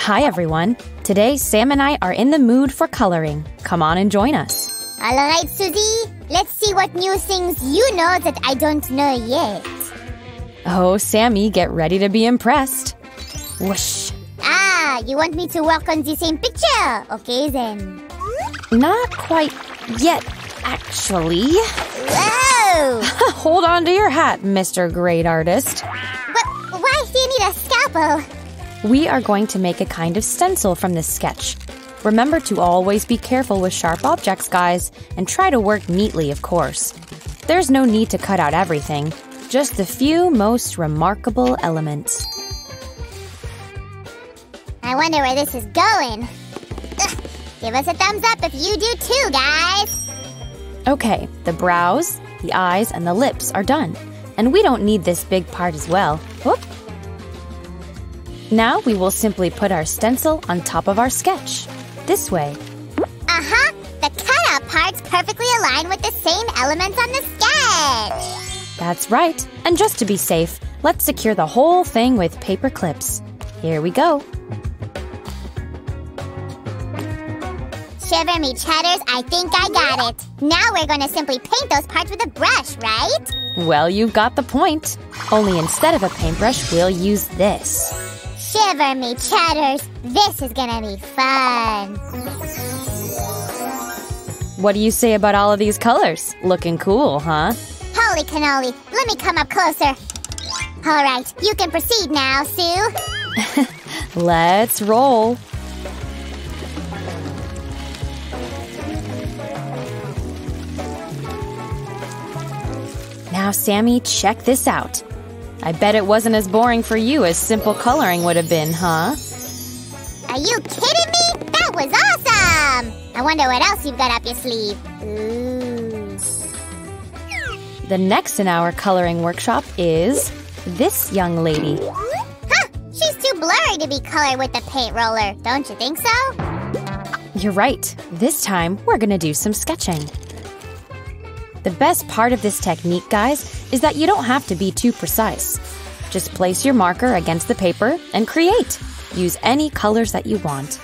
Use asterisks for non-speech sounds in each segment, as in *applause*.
Hi, everyone. Today, Sam and I are in the mood for coloring. Come on and join us. All right, Susie. Let's see what new things you know that I don't know yet. Oh, Sammy, get ready to be impressed. Whoosh. Ah, you want me to work on the same picture? Okay, then. Not quite yet, actually. Whoa! *laughs* Hold on to your hat, Mr. Great Artist. but why do you need a scalpel? We are going to make a kind of stencil from this sketch. Remember to always be careful with sharp objects, guys, and try to work neatly, of course. There's no need to cut out everything, just the few most remarkable elements. I wonder where this is going. Ugh. Give us a thumbs up if you do too, guys. Okay, the brows, the eyes, and the lips are done. And we don't need this big part as well. Whoop. Now we will simply put our stencil on top of our sketch. This way. Uh-huh. The cutout parts perfectly align with the same elements on the sketch. That's right. And just to be safe, let's secure the whole thing with paper clips. Here we go. Shiver me cheddars, I think I got it. Now we're going to simply paint those parts with a brush, right? Well, you've got the point. Only instead of a paintbrush, we'll use this. Shiver me chatters, this is gonna be fun. What do you say about all of these colors? Looking cool, huh? Holy cannoli, let me come up closer. All right, you can proceed now, Sue. *laughs* Let's roll. Now, Sammy, check this out. I bet it wasn't as boring for you as simple coloring would have been, huh? Are you kidding me? That was awesome! I wonder what else you've got up your sleeve. Ooh. The next in our coloring workshop is this young lady. Huh, she's too blurry to be colored with the paint roller, don't you think so? You're right. This time, we're gonna do some sketching. The best part of this technique, guys, is that you don't have to be too precise. Just place your marker against the paper and create. Use any colors that you want.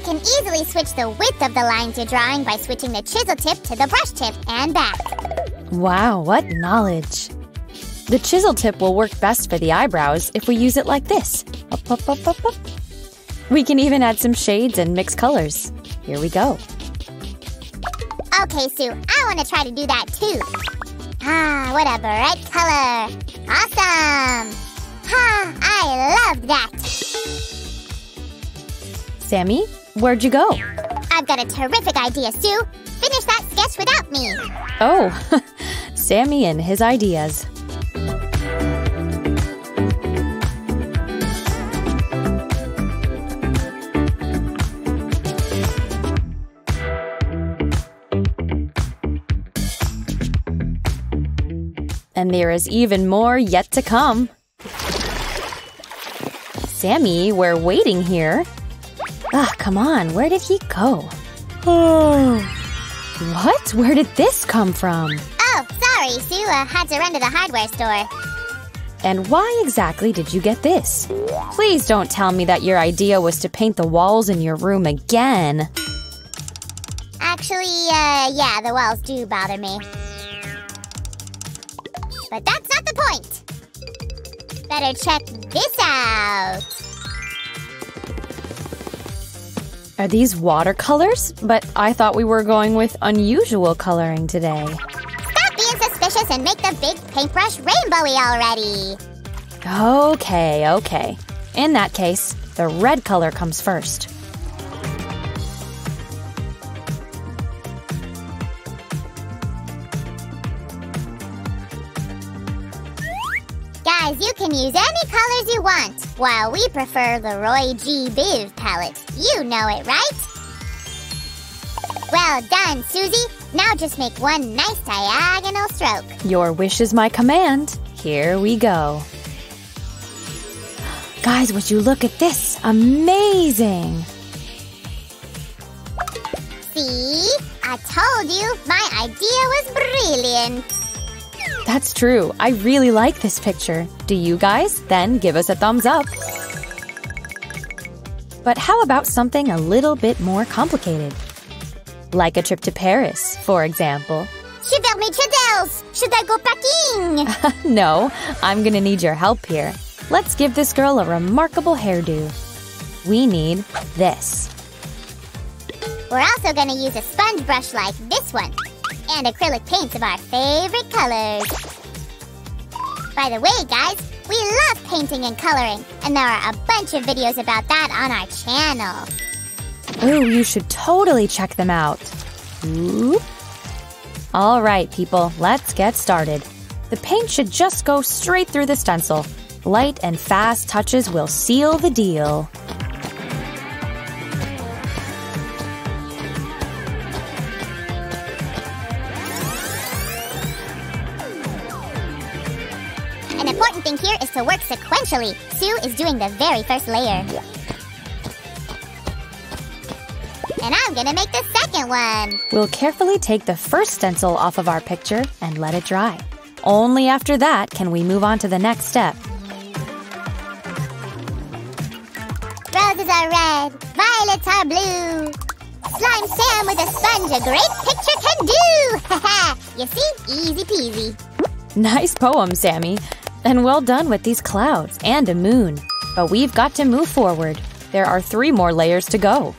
You can easily switch the width of the lines you're drawing by switching the chisel tip to the brush tip and back. Wow, what knowledge! The chisel tip will work best for the eyebrows if we use it like this. Up, up, up, up, up. We can even add some shades and mix colors. Here we go. Okay, Sue, I want to try to do that too. Ah, what a bright color. Awesome. Ah, I love that. Sammy, where'd you go? I've got a terrific idea, Sue. Finish that sketch without me. Oh, *laughs* Sammy and his ideas. And there is even more yet to come. Sammy, we're waiting here. Ah, come on, where did he go? Oh. What? Where did this come from? Oh, sorry, Sue. Uh, had to run to the hardware store. And why exactly did you get this? Please don't tell me that your idea was to paint the walls in your room again. Actually, uh, yeah, the walls do bother me. But that's not the point. Better check this out. Are these watercolors? But I thought we were going with unusual coloring today. Stop being suspicious and make the big paintbrush rainbowy already. Okay, okay. In that case, the red color comes first. Guys, you can use any colors you want, while we prefer the Roy G. Biv palette. You know it, right? Well done, Susie. Now just make one nice diagonal stroke. Your wish is my command. Here we go. Guys, would you look at this? Amazing! See? I told you, my idea was brilliant. That's true. I really like this picture. Do you guys? Then give us a thumbs up. But how about something a little bit more complicated? Like a trip to Paris, for example. Vais mes chadels. Should I go packing? *laughs* no, I'm gonna need your help here. Let's give this girl a remarkable hairdo. We need this. We're also gonna use a sponge brush like this one, and acrylic paints of our favorite colors. By the way, guys, we love painting and coloring, and there are a bunch of videos about that on our channel. Ooh, you should totally check them out. Oop. All right, people, let's get started. The paint should just go straight through the stencil. Light and fast touches will seal the deal. Important thing here is to work sequentially. Sue is doing the very first layer. And I'm gonna make the second one. We'll carefully take the first stencil off of our picture and let it dry. Only after that can we move on to the next step. Roses are red, violets are blue. Slime Sam with a sponge, a great picture can do! *laughs* You see? Easy peasy. Nice poem, Sammy. And well done with these clouds and a moon. But we've got to move forward. There are three more layers to go.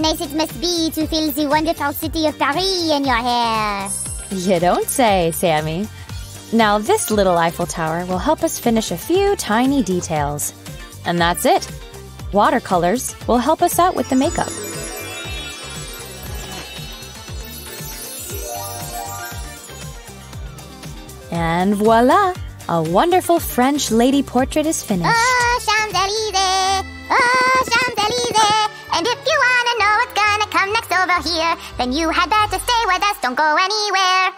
Nice it must be to feel the wonderful city of Paris in your hair. You don't say, Sammy. Now, this little Eiffel Tower will help us finish a few tiny details. And that's it. Watercolors will help us out with the makeup. And voila! A wonderful French lady portrait is finished. Oh, here, then you had better stay with us, don't go anywhere.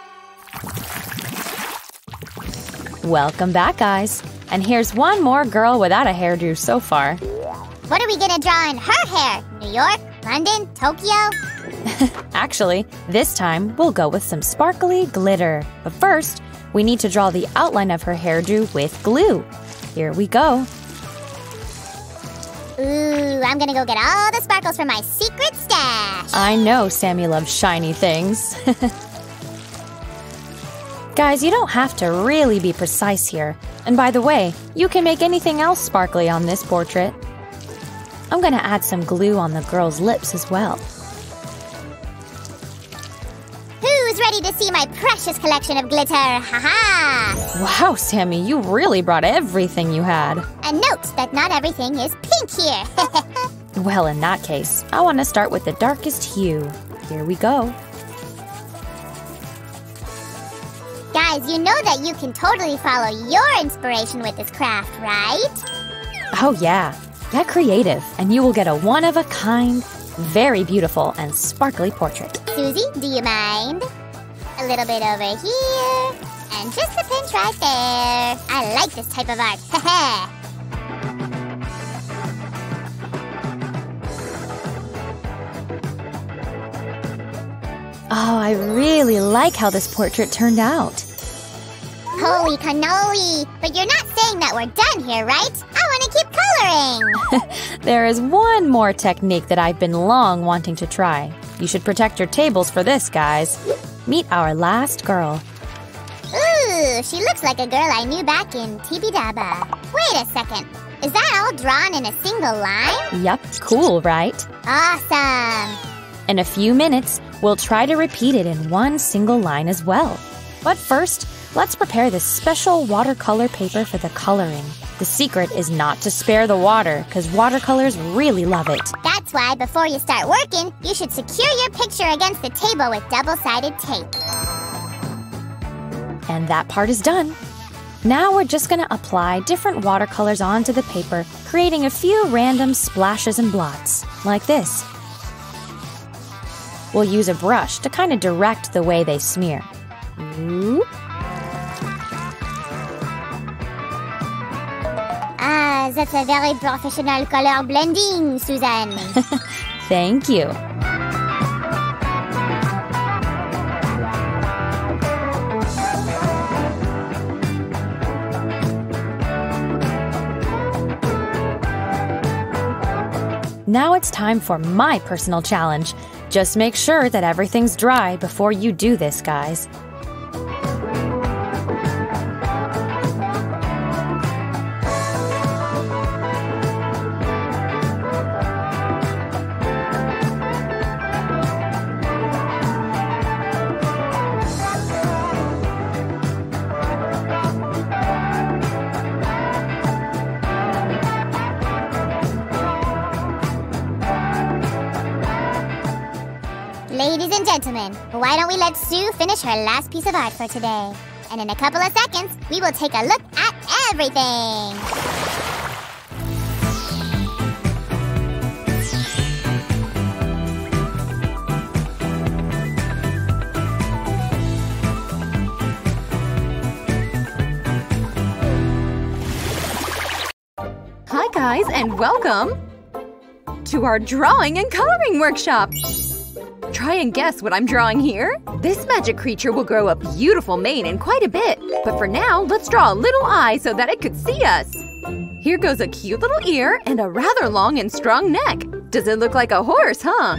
Welcome back, guys. And here's one more girl without a hairdo so far. What are we gonna draw in her hair? New York? London? Tokyo? *laughs* Actually, this time we'll go with some sparkly glitter. But first, we need to draw the outline of her hairdo with glue. Here we go. Ooh, I'm gonna go get all the sparkles from my secret stash. I know Sammy loves shiny things. *laughs* Guys, you don't have to really be precise here. And by the way, you can make anything else sparkly on this portrait. I'm gonna add some glue on the girl's lips as well. Ready to see my precious collection of glitter? Haha! Wow, Sammy, you really brought everything you had. And note that not everything is pink here. *laughs* Well, in that case, I want to start with the darkest hue. Here we go. Guys, you know that you can totally follow your inspiration with this craft, right? Oh, yeah. Get creative, and you will get a one of a kind, very beautiful, and sparkly portrait. Susie, do you mind? A little bit over here. And just a pinch right there. I like this type of art. *laughs* Oh, I really like how this portrait turned out. Holy cannoli! But you're not saying that we're done here, right? I want to keep coloring! *laughs* There is one more technique that I've been long wanting to try. You should protect your tables for this, guys. Meet our last girl. Ooh, she looks like a girl I knew back in Tibidaba. Wait a second. Is that all drawn in a single line? Yup, cool, right? Awesome! In a few minutes, we'll try to repeat it in one single line as well. But first, let's prepare this special watercolor paper for the coloring. The secret is not to spare the water, because watercolors really love it. That's why before you start working, you should secure your picture against the table with double-sided tape. And that part is done. Now we're just gonna apply different watercolors onto the paper, creating a few random splashes and blots, like this. We'll use a brush to kind of direct the way they smear. Ooh. That's a very professional color blending, Suzanne. *laughs* Thank you. Now it's time for my personal challenge. Just make sure that everything's dry before you do this, guys. We let Sue finish her last piece of art for today? And in a couple of seconds, we will take a look at everything. Hi, guys, and welcome to our drawing and coloring workshop. Try and guess what I'm drawing here? This magic creature will grow a beautiful mane in quite a bit. But for now, let's draw a little eye so that it could see us. Here goes a cute little ear and a rather long and strong neck. Does it look like a horse, huh?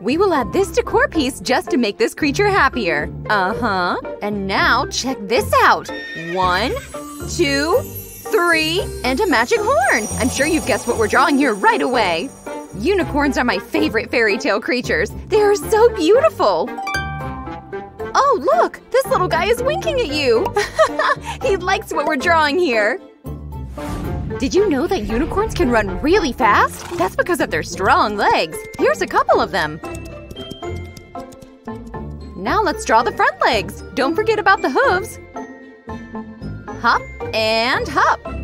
We will add this decor piece just to make this creature happier. Uh-huh. And now check this out. One, two, three, and a magic horn. I'm sure you've guessed what we're drawing here right away. Unicorns are my favorite fairy tale creatures. They are so beautiful. Oh, look! This little guy is winking at you! *laughs* he likes what we're drawing here. Did you know that unicorns can run really fast? That's because of their strong legs. Here's a couple of them. Now let's draw the front legs. Don't forget about the hooves. Hop and hop.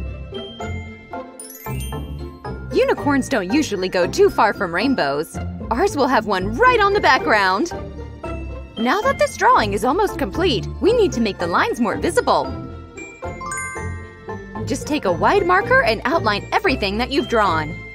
Unicorns don't usually go too far from rainbows. Ours will have one right on the background. Now that this drawing is almost complete, we need to make the lines more visible. Just take a wide marker and outline everything that you've drawn.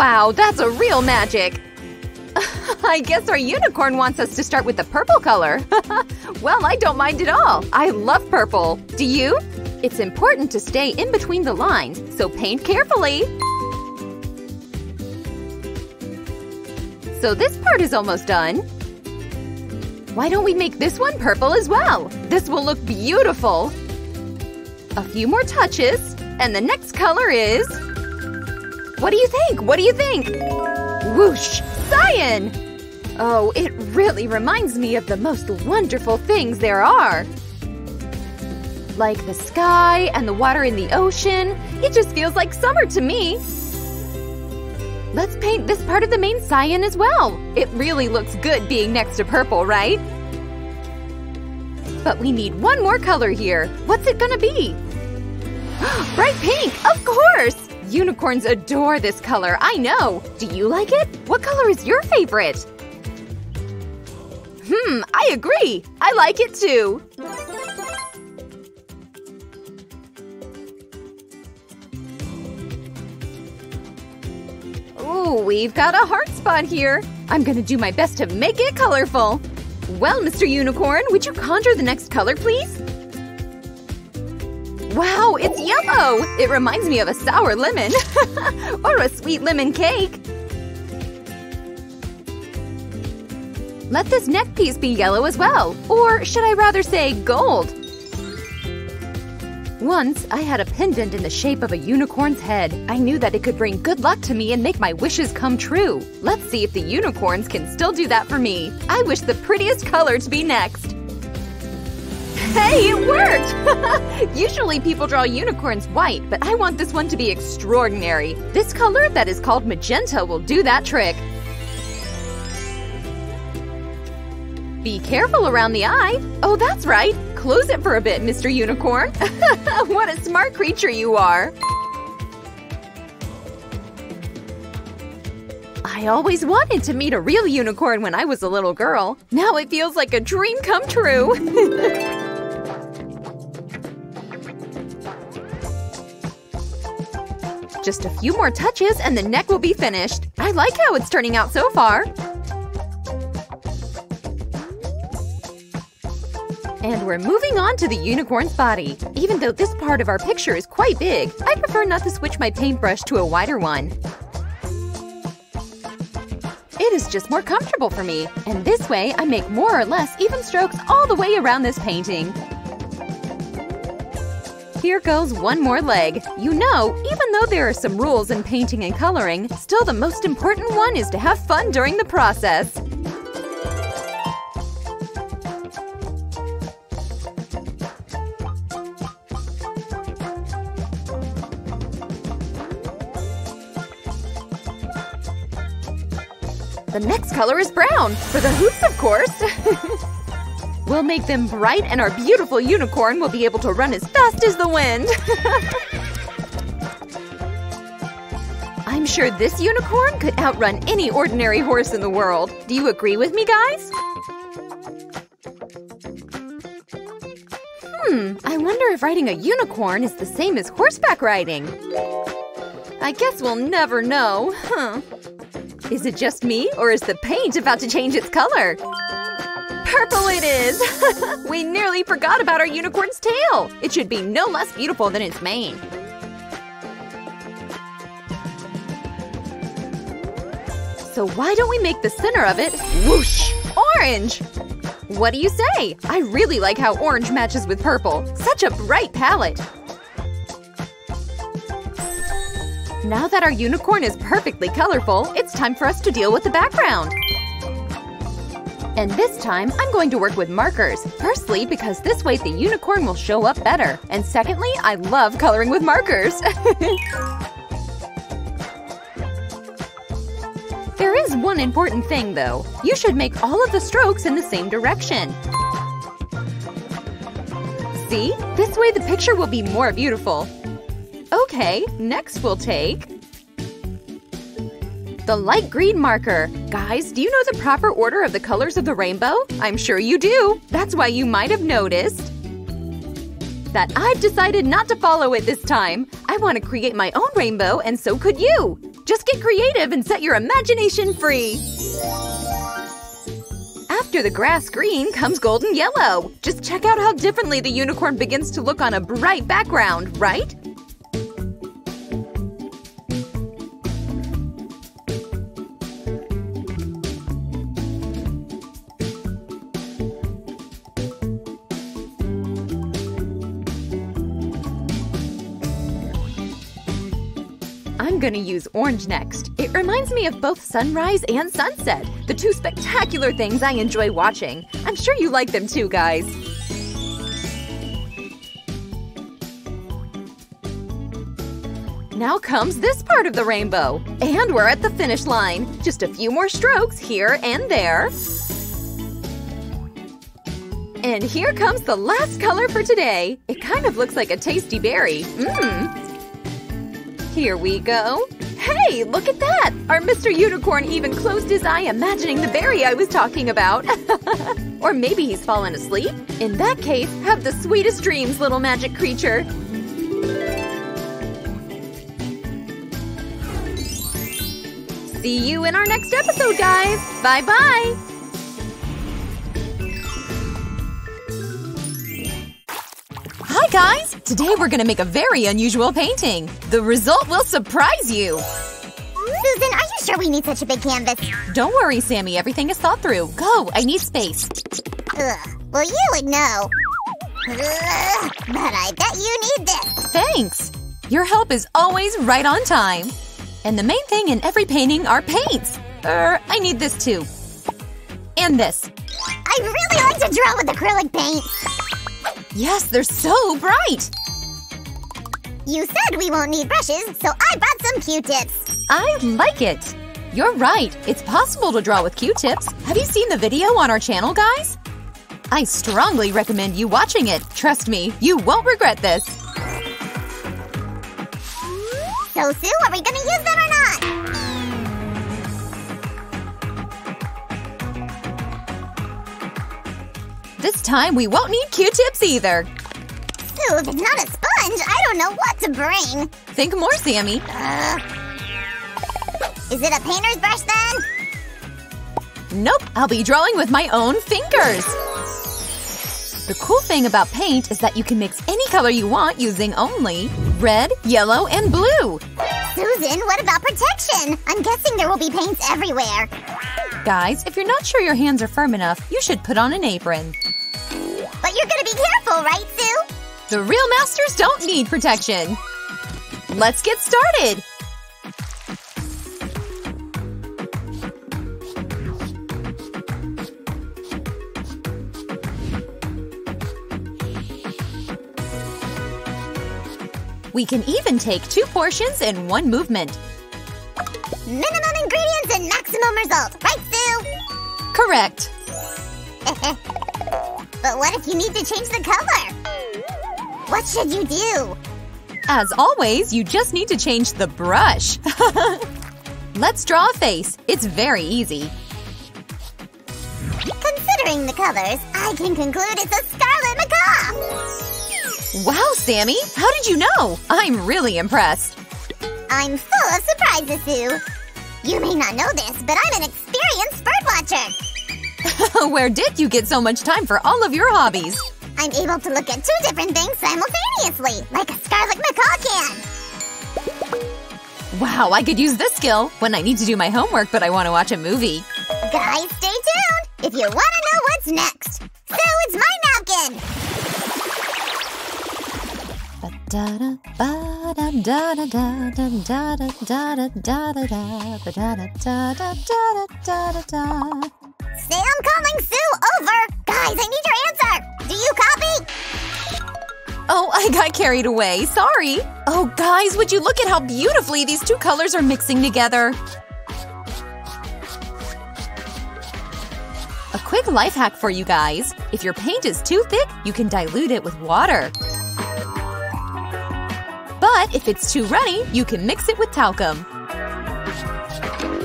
Wow, that's a real magic! *laughs* I guess our unicorn wants us to start with the purple color. *laughs* well, I don't mind at all. I love purple. Do you? It's important to stay in between the lines, so paint carefully. So this part is almost done. Why don't we make this one purple as well? This will look beautiful. A few more touches, and the next color is… What do you think? What do you think? Whoosh! Cyan! Oh, it really reminds me of the most wonderful things there are. Like the sky and the water in the ocean. It just feels like summer to me. Let's paint this part of the main cyan as well. It really looks good being next to purple, right? But we need one more color here. What's it gonna be? *gasps* Bright pink! Of course! Unicorns adore this color, I know! Do you like it? What color is your favorite? Hmm, I agree! I like it too! Ooh, we've got a heart spot here. I'm gonna do my best to make it colorful. Well, Mr. Unicorn, would you conjure the next color, please? Wow, it's yellow! It reminds me of a sour lemon. *laughs* or a sweet lemon cake. Let this neck piece be yellow as well. Or should I rather say gold? Once, I had a pendant in the shape of a unicorn's head. I knew that it could bring good luck to me and make my wishes come true. Let's see if the unicorns can still do that for me. I wish the prettiest color to be next. Hey, it worked! *laughs* Usually people draw unicorns white, but I want this one to be extraordinary. This color that is called magenta will do that trick. Be careful around the eye. Oh, that's right. Close it for a bit, Mr. Unicorn. *laughs* what a smart creature you are. I always wanted to meet a real unicorn when I was a little girl. Now it feels like a dream come true. *laughs* Just a few more touches and the neck will be finished. I like how it's turning out so far. And we're moving on to the unicorn's body. Even though this part of our picture is quite big, I prefer not to switch my paintbrush to a wider one. It is just more comfortable for me, and this way I make more or less even strokes all the way around this painting. Here goes one more leg. You know, even though there are some rules in painting and coloring, still the most important one is to have fun during the process. The next color is brown, for the hoops, of course. *laughs* we'll make them bright and our beautiful unicorn will be able to run as fast as the wind. *laughs* I'm sure this unicorn could outrun any ordinary horse in the world. Do you agree with me, guys? Hmm, I wonder if riding a unicorn is the same as horseback riding. I guess we'll never know, huh? Is it just me, or is the paint about to change its color? Purple it is! *laughs* we nearly forgot about our unicorn's tail! It should be no less beautiful than its mane. So why don't we make the center of it whoosh orange? What do you say? I really like how orange matches with purple. Such a bright palette. Now that our unicorn is perfectly colorful, it's time for us to deal with the background. And this time, I'm going to work with markers. Firstly, because this way the unicorn will show up better. And secondly, I love coloring with markers. *laughs* there is one important thing, though. You should make all of the strokes in the same direction. See? This way the picture will be more beautiful. Okay, next we'll take… The light green marker. Guys, do you know the proper order of the colors of the rainbow? I'm sure you do. That's why you might have noticed that I've decided not to follow it this time. I want to create my own rainbow, and so could you. Just get creative and set your imagination free. After the grass green comes golden yellow. Just check out how differently the unicorn begins to look on a bright background, right? Gonna use orange next. It reminds me of both sunrise and sunset, the two spectacular things I enjoy watching. I'm sure you like them too, guys. Now comes this part of the rainbow. And we're at the finish line. Just a few more strokes here and there. And here comes the last color for today. It kind of looks like a tasty berry. Mmm, here we go. Hey, look at that! Our Mr. Unicorn even closed his eye imagining the berry I was talking about. *laughs* or maybe he's fallen asleep. In that case, have the sweetest dreams, little magic creature. See you in our next episode, guys! Bye-bye! Hi, guys! Today we're gonna make a very unusual painting. The result will surprise you! Susan, are you sure we need such a big canvas? Don't worry, Sammy. Everything is thought through. Go! I need space. Ugh, well, you would know. Ugh, but I bet you need this. Thanks! Your help is always right on time. And the main thing in every painting are paints. Er, I need this too. And this. I really like to draw with acrylic paint. Yes, they're so bright! You said we won't need brushes, so I brought some Q-tips. I like it! You're right, it's possible to draw with Q-tips. Have you seen the video on our channel, guys? I strongly recommend you watching it. Trust me, you won't regret this. So, Sue, are we gonna use them or not? This time we won't need Q-tips either. Sue, if it's not a sponge, I don't know what to bring. Think more, Sammy. Ugh. Is it a painter's brush then? Nope, I'll be drawing with my own fingers. The cool thing about paint is that you can mix any color you want using only red, yellow, and blue. Susan, what about protection? I'm guessing there will be paints everywhere. Guys, if you're not sure your hands are firm enough, you should put on an apron. But you're gonna be careful, right? The real masters don't need protection. Let's get started! We can even take two portions in one movement. Minimum ingredients and maximum result, right, Sue? Correct. *laughs* but what if you need to change the color? What should you do? As always, you just need to change the brush. *laughs* Let's draw a face. It's very easy. Considering the colors, I can conclude it's a scarlet macaw. Wow, Sammy! How did you know? I'm really impressed. I'm full of surprises, Sue. You may not know this, but I'm an experienced bird watcher. *laughs* Where did you get so much time for all of your hobbies? I'm able to look at two different things simultaneously, like a Scarlet macaw can. Wow, I could use this skill when I need to do my homework but I want to watch a movie. Guys, stay tuned if you want to know what's next. So it's my napkin! Sam, calling Sue over! Guys, I need your answer! Do you copy? Oh, I got carried away. Sorry. Oh, guys, would you look at how beautifully these two colors are mixing together? A quick life hack for you guys. If your paint is too thick, you can dilute it with water. But if it's too runny, you can mix it with talcum.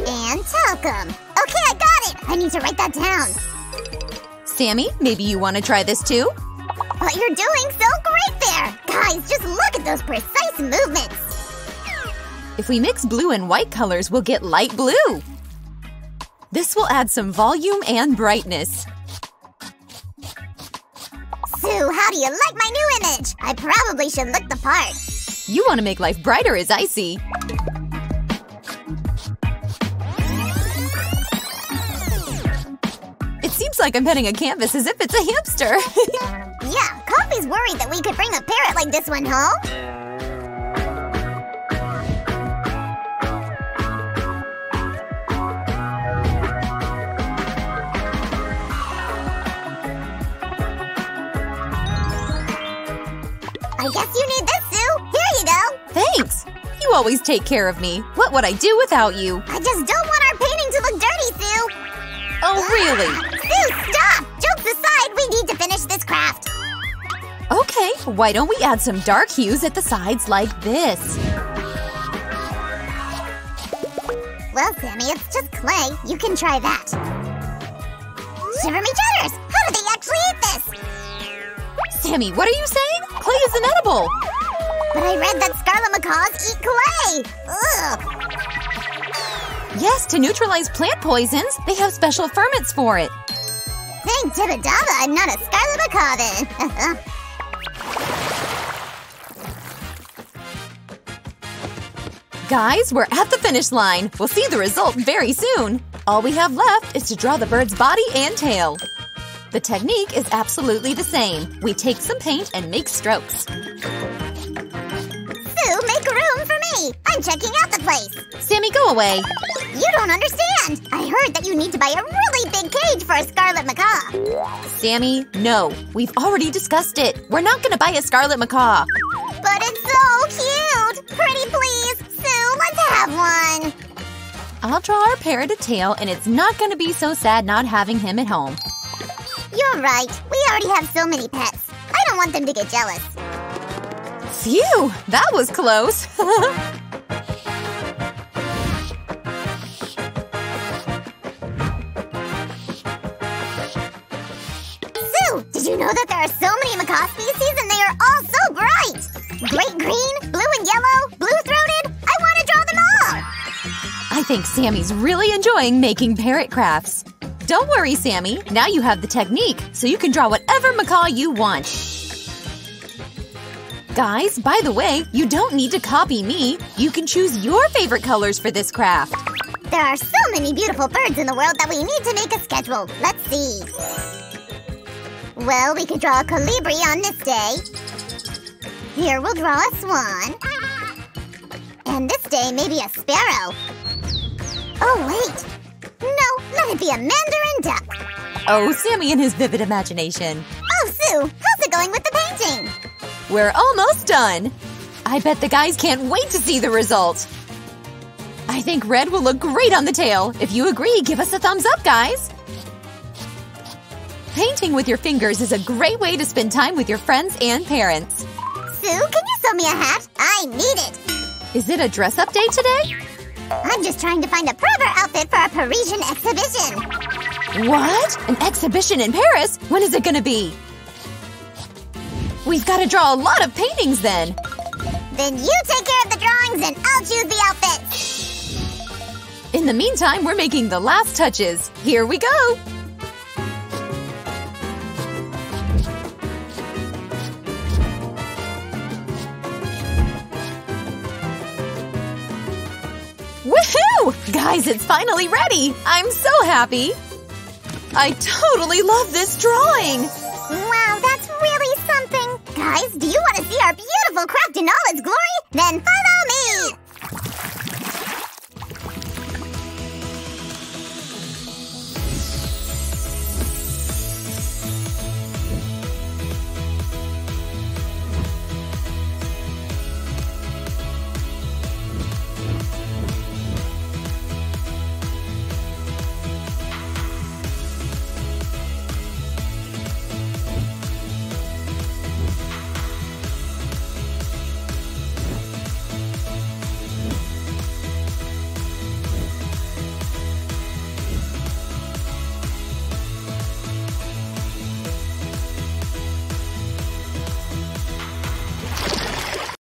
And talcum. Okay, I got it. I need to write that down. Sammy, maybe you want to try this too? But you're doing so great there. Guys, just look at those precise movements. If we mix blue and white colors, we'll get light blue. This will add some volume and brightness. Sue, how do you like my new image? I probably should look the part. You want to make life brighter as I see. Seems like I'm petting a canvas as if it's a hamster. *laughs* yeah, Coffee's worried that we could bring a parrot like this one home. I guess you need this, Sue. Here you go. Thanks. You always take care of me. What would I do without you? I just don't want our painting to look dirty, Sue. Oh, really? Okay, why don't we add some dark hues at the sides like this? Well, Sammy, it's just clay. You can try that. Shiver me cheddars! How do they actually eat this? Sammy, what are you saying? Clay is inedible! But I read that scarlet macaws eat clay! Ugh! Yes, to neutralize plant poisons, they have special ferments for it. Thank Dibba I'm not a scarlet macaw then. *laughs* Guys, we're at the finish line. We'll see the result very soon. All we have left is to draw the bird's body and tail. The technique is absolutely the same. We take some paint and make strokes. Sue, make room for me! I'm checking out the place! Sammy, go away. You don't understand! I heard that you need to buy a really big cage for a scarlet macaw! Sammy, no. We've already discussed it. We're not gonna buy a scarlet macaw. But it's so cute! Pretty! Have one! I'll draw our parrot a tail, and it's not gonna be so sad not having him at home. You're right. We already have so many pets. I don't want them to get jealous. Phew! That was close! *laughs* Sue, did you know that there are so many macaw species and they are all so bright? Great green, think Sammy's really enjoying making parrot crafts. Don't worry, Sammy. Now you have the technique, so you can draw whatever macaw you want. Guys, by the way, you don't need to copy me. You can choose your favorite colors for this craft. There are so many beautiful birds in the world that we need to make a schedule. Let's see. Well, we could draw a colibri on this day. Here we'll draw a swan. And this day, maybe a sparrow. Oh, wait. No, let it be a mandarin duck. Oh, Sammy and his vivid imagination. Oh, Sue, how's it going with the painting? We're almost done. I bet the guys can't wait to see the result. I think red will look great on the tail. If you agree, give us a thumbs up, guys. Painting with your fingers is a great way to spend time with your friends and parents. Sue, can you sew me a hat? I need it. Is it a dress-up day today? I'm just trying to find a proper outfit for a Parisian exhibition. What? An exhibition in Paris? When is it gonna be? We've got to draw a lot of paintings then. Then you take care of the drawings and I'll choose the outfits. In the meantime, we're making the last touches. Here we go. Guys, it's finally ready! I'm so happy! I totally love this drawing! Wow, that's really something. Guys, do you want to see our beautiful craft in all its glory? Then follow me!